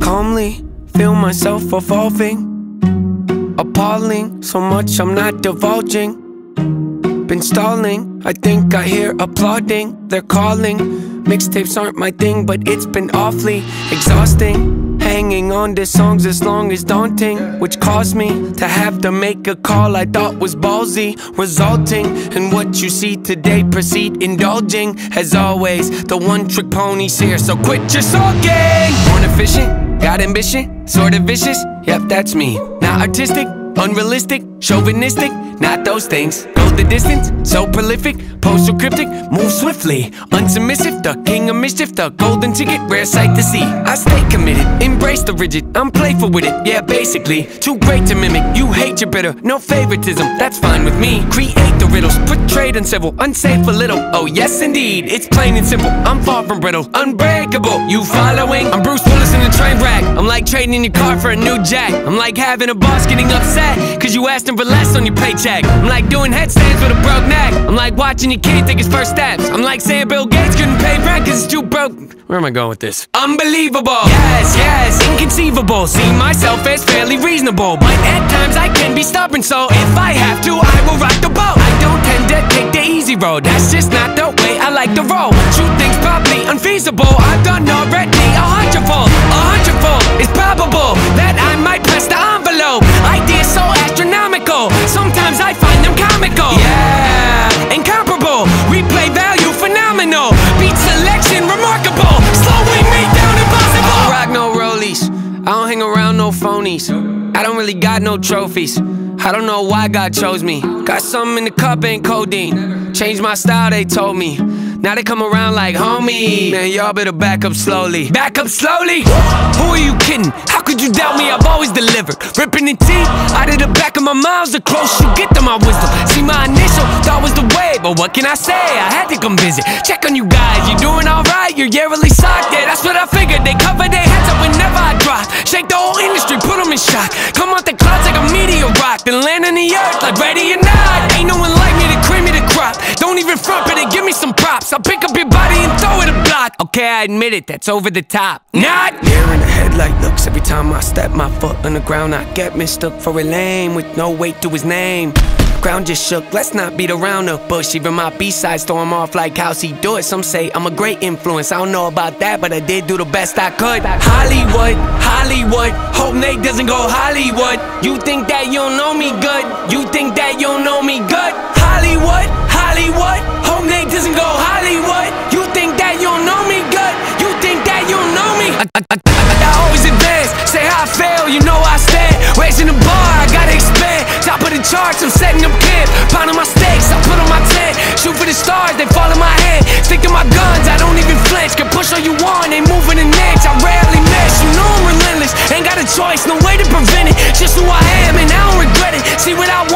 Calmly feel myself evolving. Appalling, so much I'm not divulging. Been stalling, I think I hear applauding. They're calling. Mixtapes aren't my thing, but it's been awfully exhausting. Hanging on to songs as long as daunting, which caused me to have to make a call I thought was ballsy, resulting in what you see today. Proceed indulging, as always. The one trick pony's here, so quit your sulking. Born efficient, got ambition, sort of vicious. Yep, that's me. Not artistic, unrealistic, chauvinistic, not those things. The distance, so prolific, postal cryptic, move swiftly. Unsubmissive, the king of mischief, the golden ticket, rare sight to see. I stay committed, embrace the rigid, I'm playful with it, yeah, basically. Too great to mimic, you hate your bitter, no favoritism, that's fine with me. Create the riddles, portrayed uncivil, unsafe a little. Oh, yes, indeed, it's plain and simple. I'm far from brittle, unbreakable. You following? I'm Bruce Willis in a train wreck. I'm like trading in your car for a new jack. I'm like having a boss getting upset, cause you asked him for less on your paycheck. I'm like doing headstands with a broke neck. I'm like watching your kid take his first steps. I'm like saying Bill Gates couldn't pay rent cause it's too broke. Where am I going with this? Unbelievable. Yes, yes, inconceivable. See myself as fairly reasonable. But at times I can be stubborn, so if I have to, I will rock the boat. I don't tend to take the easy road. That's just not the way I like to roll. What you think's probably unfeasible. I've done already Them comical. Yeah, incomparable. Replay value phenomenal. Beat selection remarkable. Slowing me down impossible. I don't rock no rollies. I don't hang around no phonies. I don't really got no trophies. I don't know why God chose me. Got something in the cup, ain't codeine. Changed my style, they told me. Now they come around like homie. Man, y'all better back up slowly. Back up slowly? Who are you kidding? How could you doubt me? I've always delivered. Ripping the teeth out of the back of my mouth. The closer you get to my wisdom. See, my initial thought was the way, but what can I say? I had to come visit. Check on you guys. You doing alright? You're yearly socked. Yeah, that's what I figured. They cover their I admit it, that's over the top. Not there in the headlight looks. Every time I step my foot on the ground, I get mistook for a lame with no weight to his name. Ground just shook, let's not beat around the bush. Even my B-sides him off like how he do it. Some say I'm a great influence. I don't know about that, but I did do the best I could. Hollywood, Hollywood. Hope Nate doesn't go Hollywood. You think that you don't know me good? You think that you don't know me good? Hollywood. Of I'm setting up camp. Pounding my stakes, I put on my tent. Shoot for the stars, they fall in my hand. Stick to my guns, I don't even flinch. Can push all you want, ain't moving an inch. I rarely miss. You know I'm relentless. Ain't got a choice, no way to prevent it. Just who I am, and I don't regret it. See, without